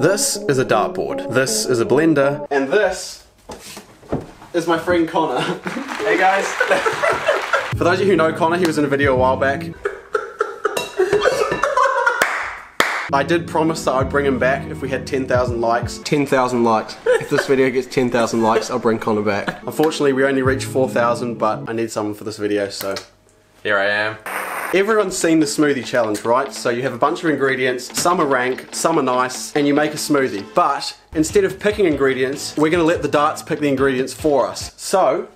This is a dartboard. This is a blender. And this is my friend Connor. Hey guys. For those of you who know Connor, he was in a video a while back. I did promise that I'd bring him back if we had 10,000 likes. 10,000 likes. If this video gets 10,000 likes, I'll bring Connor back. Unfortunately, we only reached 4,000, but I need someone for this video, so. Here I am. Everyone's seen the smoothie challenge, right? So you have a bunch of ingredients, some are rank, some are nice, and you make a smoothie. But instead of picking ingredients, we're gonna let the darts pick the ingredients for us. So,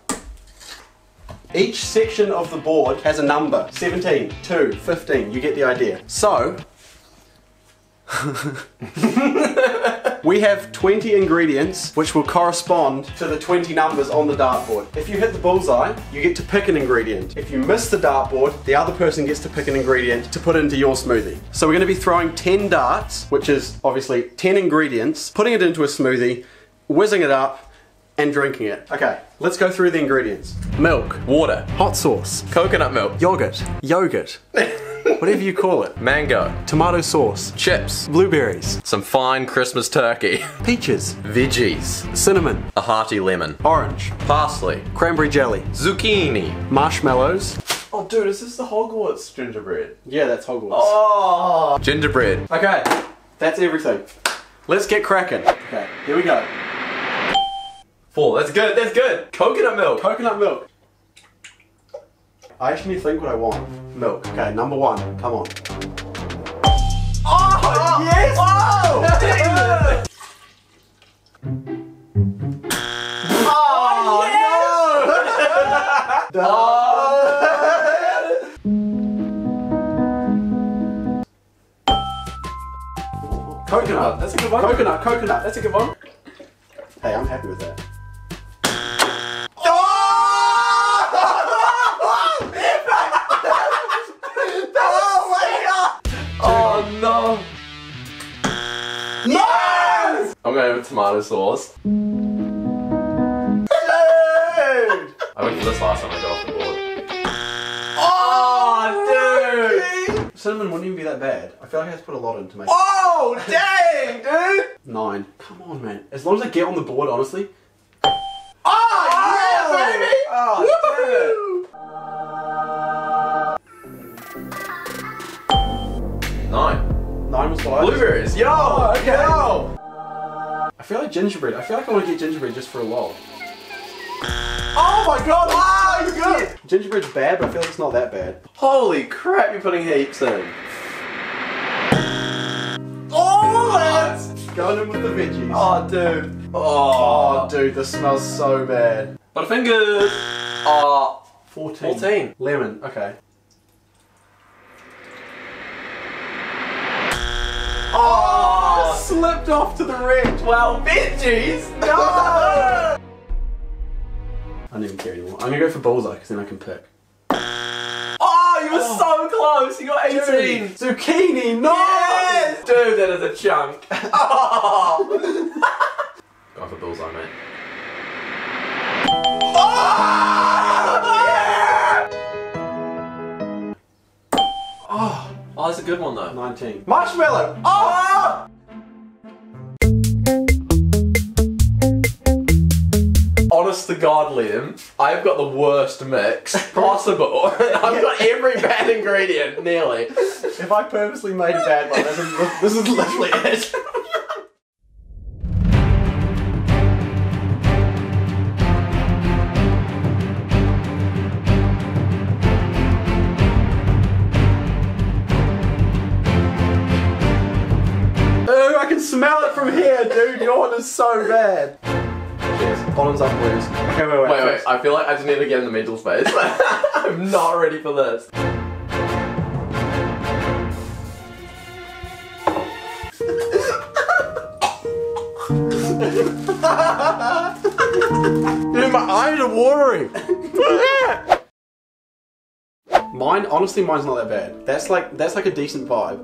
each section of the board has a number 17, 2, 15, you get the idea. So, we have 20 ingredients which will correspond to the 20 numbers on the dartboard. If you hit the bullseye, you get to pick an ingredient. If you miss the dartboard, the other person gets to pick an ingredient to put into your smoothie. So we're going to be throwing 10 darts, which is obviously 10 ingredients, putting it into a smoothie, whizzing it up, and drinking it. Okay, let's go through the ingredients. Milk, Water. hot sauce, Coconut milk. yogurt, yogurt, whatever you call it, Mango. tomato sauce, Chips. blueberries, Some fine Christmas turkey. peaches, Veggies. cinnamon, A hearty lemon. orange, Parsley. cranberry jelly, Zucchini. marshmallows. Oh dude, is this the Hogwarts gingerbread? Yeah, that's Hogwarts. Oh. Gingerbread. Okay, that's everything. Let's get cracking. Okay, here we go. Four. That's good. That's good. Coconut milk. Coconut milk. I actually think what I want. Milk. Okay, number one. Come on. Oh, oh yes. Oh. Coconut. That's a good one. Coconut, coconut. That's a good one. Hey, I'm happy with that. With tomato sauce. I went for this last time I got off the board. Oh, dude! Cinnamon wouldn't even be that bad. I feel like I have to put a lot in to make Oh, dang, dude! Nine. Come on, man. As long as I get on the board, honestly. Oh, yeah, oh, baby! Oh, Nine. Nine was five. Blueberries. Yo, oh, okay. Yo. I feel like gingerbread. I feel like I want to get gingerbread just for a lol. Oh my god, wow, you ah, good! Gingerbread's bad, but I feel like it's not that bad. Holy crap, you're putting heaps in. Oh, that's... Going in with the veggies. Oh, dude. Oh, Oh, dude, this smells so bad. Butterfingers. Oh, 14. 14. Lemon, okay. Oh, Slipped off to the red. well, veggies. No. I don't even care anymore. I'm gonna go for bullseye because then I can pick. Oh, you were oh. so close. You got 18. Zucchini, no! Yes! Dude, that is a chunk. Oh. Go for bullseye, mate. Oh, oh, that's a good one though. 19. Marshmallow. Oh! Honest to God, Liam, I've got the worst mix possible. I've got every bad ingredient, nearly. If I purposely made a bad one, this is, this is literally it. Ooh, I can smell it from here, dude. Your one is so bad. Cheers. Bottoms up, please. Okay, wait, wait. Wait, wait, I feel like I just need to get in the mental space. I'm not ready for this. Dude, my eyes are watering. Mine, honestly, mine's not that bad. That's like that's like a decent vibe.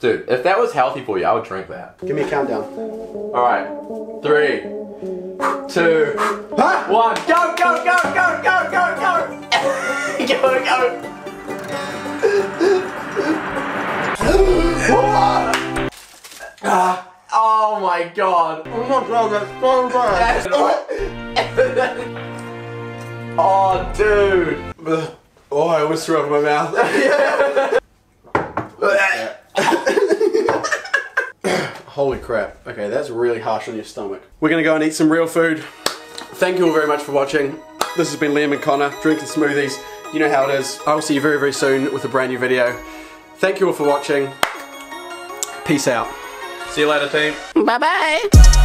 Dude, if that was healthy for you, I would drink that. Give me a countdown. Alright, three, two, Huh? one, go, go, go, go, go, go, go! go, go! Ah, my god. Oh my god, that's so bad. oh, dude. Oh, I almost threw up in my mouth. Holy crap. Okay, that's really harsh on your stomach. We're gonna go and eat some real food. Thank you all very much for watching. This has been Liam and Connor, drinking smoothies. You know how it is. I will see you very, very soon with a brand new video. Thank you all for watching. Peace out. See you later, team. Bye bye.